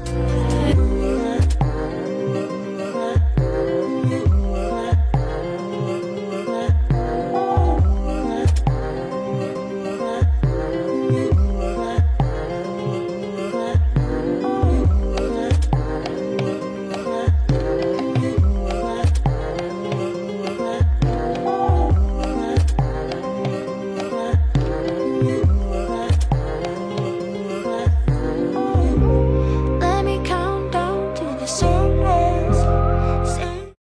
Podcast. eyes